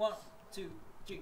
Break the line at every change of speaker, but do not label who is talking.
One, two, three.